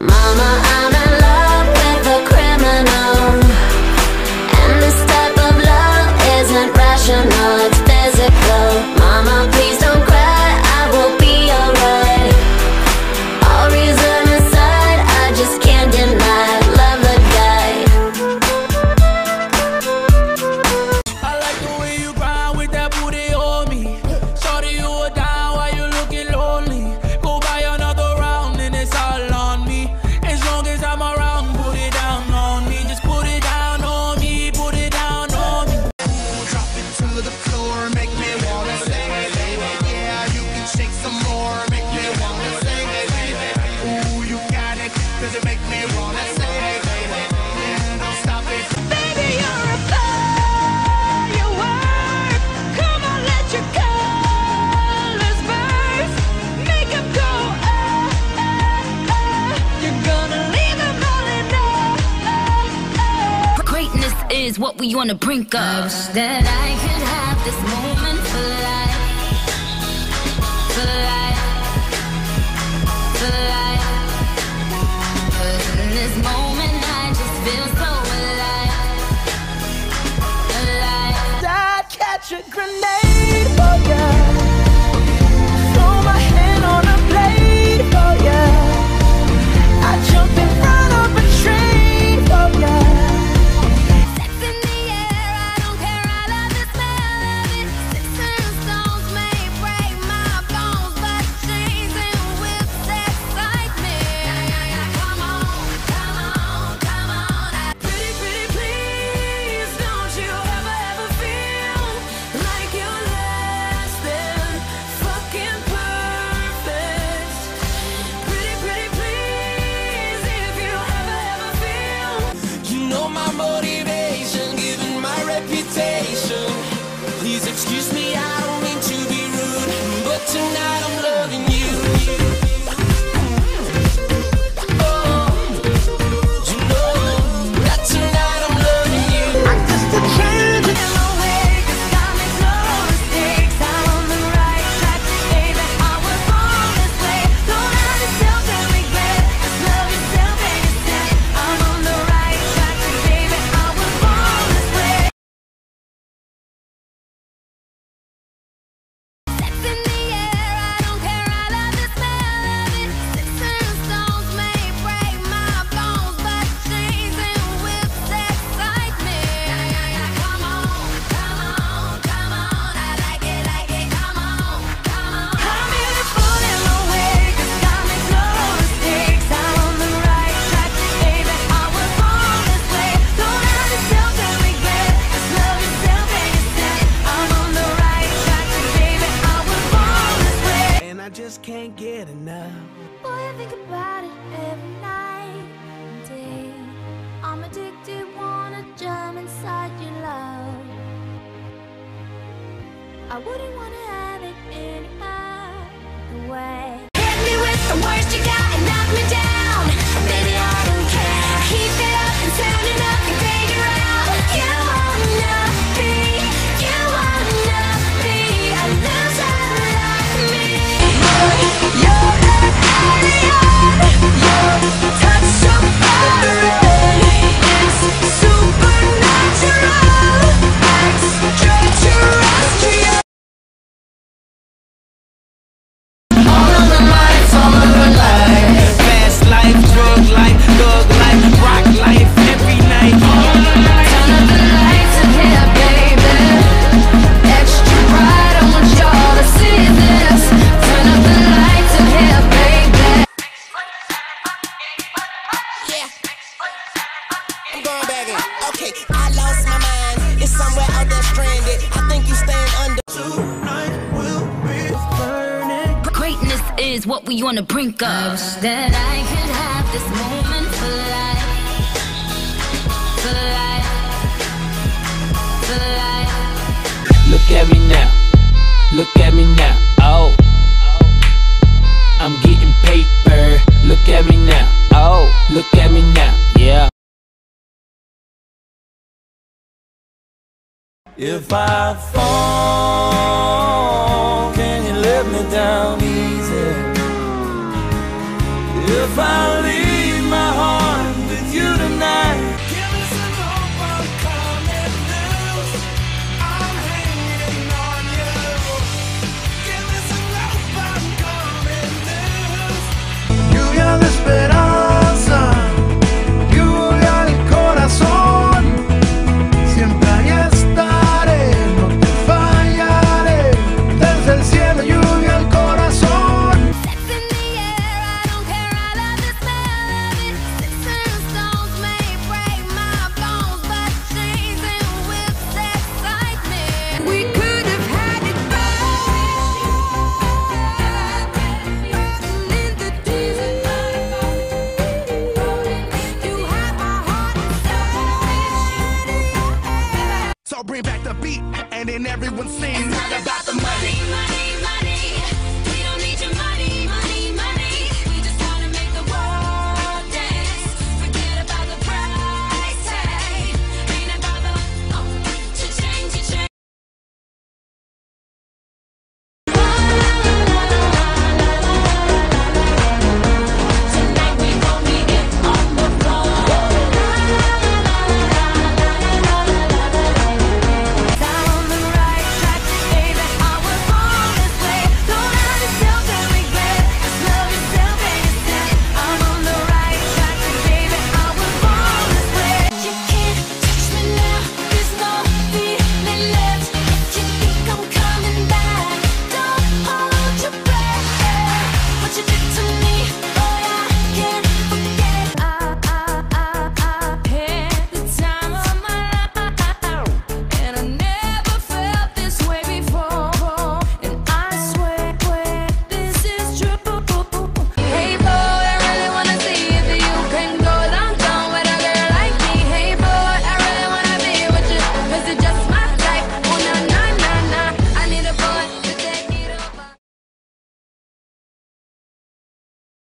Mama, I we on the brink of. I wish that I could have this moment for life, for life, for life. But in this moment I just feel so alive, alive. I catch a grenade. I just can't get enough. Boy, I think about it every night and day. I'm addicted, wanna jump inside your love. I wouldn't wanna have it any other way. Going back in. Okay, I lost my mind. It's somewhere out there stranded. I think you under. Tonight will be burning. Greatness is what we on the brink of. That I could have this moment. If I fall, can you let me down easy? If I leave. scene, not about the money. money.